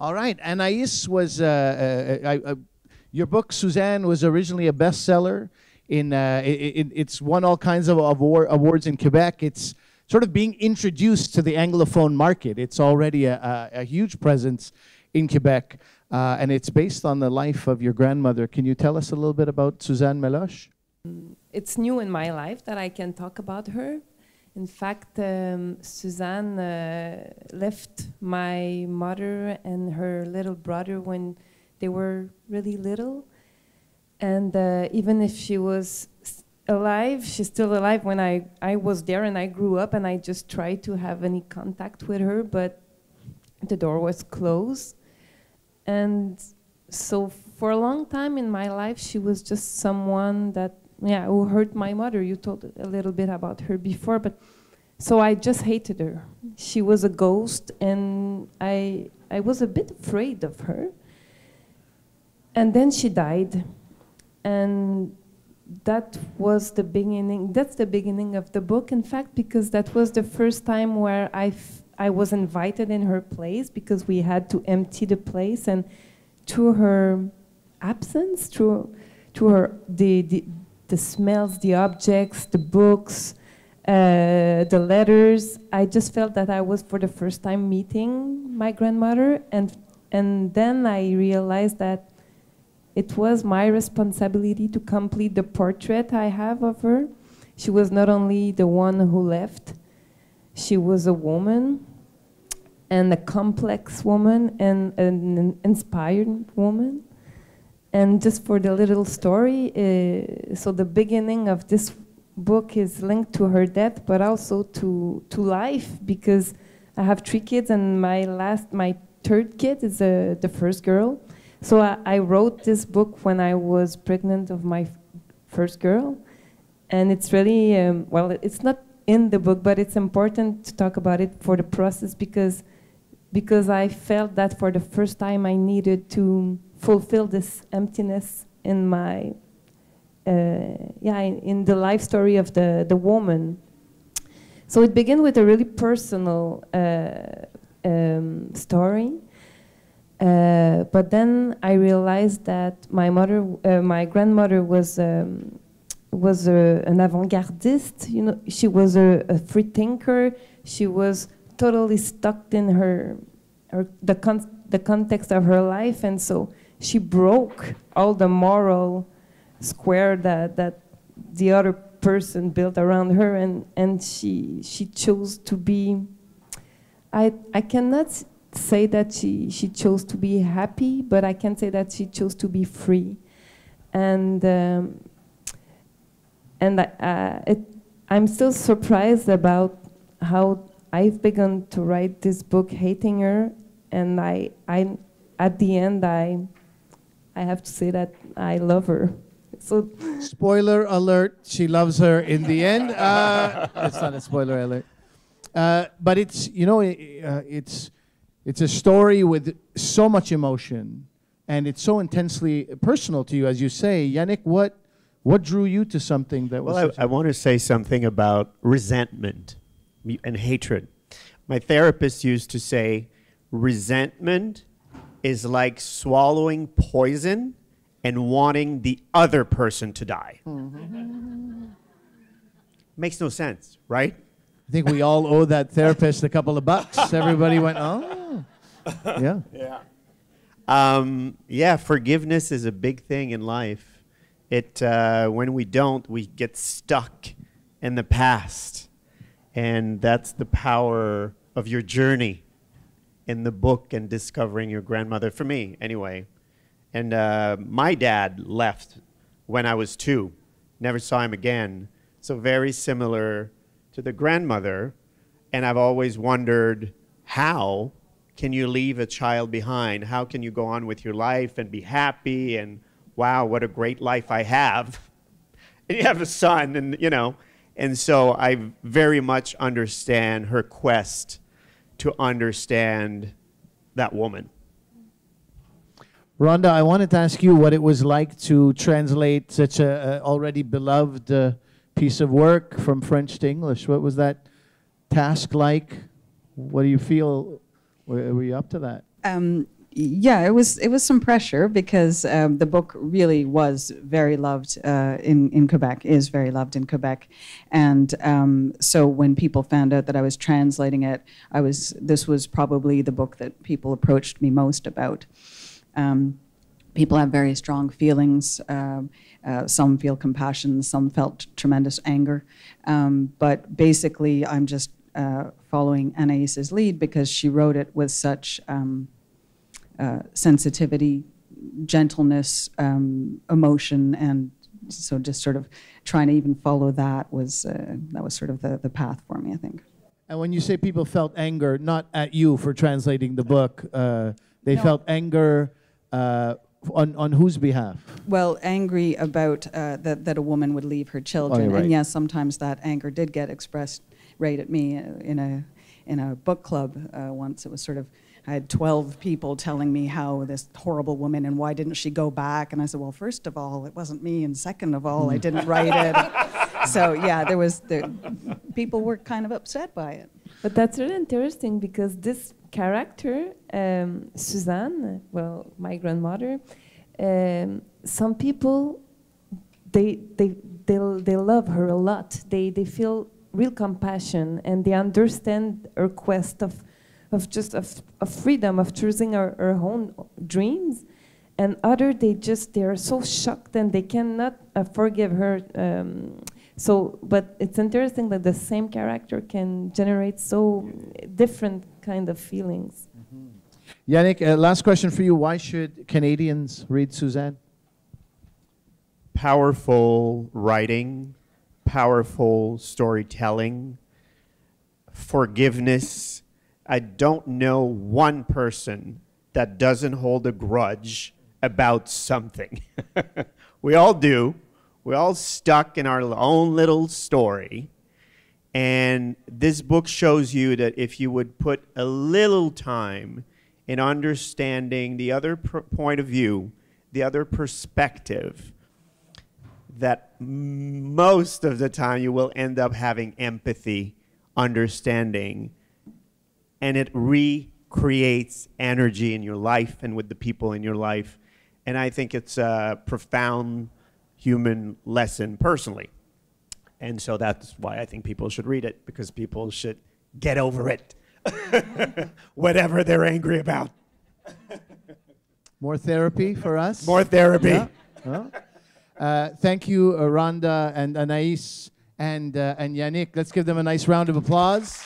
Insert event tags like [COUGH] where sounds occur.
All right. Anaïs was, uh, uh, I, uh, your book, Suzanne, was originally a bestseller. In, uh, it, it, it's won all kinds of award, awards in Quebec. It's sort of being introduced to the Anglophone market. It's already a, a, a huge presence in Quebec, uh, and it's based on the life of your grandmother. Can you tell us a little bit about Suzanne Meloche? It's new in my life that I can talk about her. In fact, um, Suzanne uh, left my mother and her little brother when they were really little. And uh, even if she was alive, she's still alive when I, I was there and I grew up and I just tried to have any contact with her, but the door was closed. And so for a long time in my life, she was just someone that yeah, who hurt my mother. You told a little bit about her before, but so I just hated her. She was a ghost, and I I was a bit afraid of her. And then she died, and that was the beginning. That's the beginning of the book, in fact, because that was the first time where I I was invited in her place because we had to empty the place, and through her absence, through through her the, the the smells, the objects, the books, uh, the letters. I just felt that I was for the first time meeting my grandmother, and and then I realized that it was my responsibility to complete the portrait I have of her. She was not only the one who left, she was a woman, and a complex woman, and an inspired woman. And just for the little story, uh, so the beginning of this book is linked to her death, but also to to life because I have three kids, and my last, my third kid is uh, the first girl. So I, I, wrote this book when I was pregnant of my first girl, and it's really um, well, it's not in the book, but it's important to talk about it for the process because because I felt that for the first time I needed to fulfill this emptiness in my uh, yeah in, in, the life story of the the woman. So it began with a really personal uh, um, story, uh, but then I realized that my mother, uh, my grandmother was. Um, was a, an avant-gardiste, you know. She was a, a free thinker. She was totally stuck in her, her the, con the context of her life, and so she broke all the moral square that that the other person built around her and and she she chose to be i i cannot say that she she chose to be happy but i can say that she chose to be free. And um, and uh, it, i'm still surprised about how i've begun to write this book hating her and i i at the end i I have to say that I love her. So spoiler alert: she loves her in the end. Uh, it's not a spoiler alert, uh, but it's you know uh, it's it's a story with so much emotion, and it's so intensely personal to you, as you say, Yanic. What what drew you to something that was? Well, I, I want to say something about resentment and hatred. My therapist used to say, resentment is like swallowing poison and wanting the other person to die. Mm-hmm. Makes no sense, right? I think we all owe that therapist a couple of bucks. Everybody went, oh, [LAUGHS] yeah. Yeah. Um, yeah, forgiveness is a big thing in life. It uh, when we don't, we get stuck in the past, and that's the power of your journey in the book and discovering your grandmother, for me anyway. And uh, my dad left when I was two, never saw him again. So, very similar to the grandmother. And I've always wondered how can you leave a child behind? How can you go on with your life and be happy? And wow, what a great life I have. [LAUGHS] And you have a son, and you know. And so I very much understand her quest to understand that woman. Rhonda, I wanted to ask you what it was like to translate such a, a already beloved uh, piece of work from French to English. What was that task like? What do you feel? Were, were you up to that? Um, yeah, it was it was some pressure because um, the book really was very loved uh, in in Quebec, is very loved in Quebec, and um, so when people found out that I was translating it, I was this was probably the book that people approached me most about. Um, people have very strong feelings. Um, uh, some feel compassion, some felt tremendous anger, um, but basically, I'm just uh, following Anaïs's lead because she wrote it with such. Uh, sensitivity, gentleness, um, emotion, and so just sort of trying to even follow that was uh, that was sort of the, the path for me, I think. And when you say people felt anger, not at you for translating the book, uh, they No. felt anger uh, on, on whose behalf? Well, angry about uh, that that a woman would leave her children, right. and yes, sometimes that anger did get expressed right at me uh, in a in a book club uh, once. It was sort of. I had 12 people telling me how this horrible woman and why didn't she go back? And I said, well, first of all, it wasn't me, and second of all, I didn't write it. so yeah, there was the people were kind of upset by it. But that's really interesting because this character, um, Suzanne, well, my grandmother, um, some people, they, they, they, they love her a lot. They, they feel real compassion and they understand her quest of, of just of, of freedom, of choosing our, her own dreams. And other, they just, they are so shocked and they cannot uh, forgive her. Um, so, but it's interesting that the same character can generate so different kind of feelings. Yanic, uh, last question for you. Why should Canadians read Suzanne? powerful writing, powerful storytelling, forgiveness. I don't know one person that doesn't hold a grudge about something. [LAUGHS] we all do. We're all stuck in our own little story. And this book shows you that if you would put a little time in understanding the other point of view, the other perspective, that most of the time you will end up having empathy, understanding, and it recreates energy in your life and with the people in your life. And I think it's a profound human lesson personally. And so that's why I think people should read it because people should get over it, [LAUGHS] whatever they're angry about. More therapy for us? More therapy. Yeah. Well, uh, thank you, Rhonda and Anaïs and, uh, and Yanic. Let's give them a nice round of applause.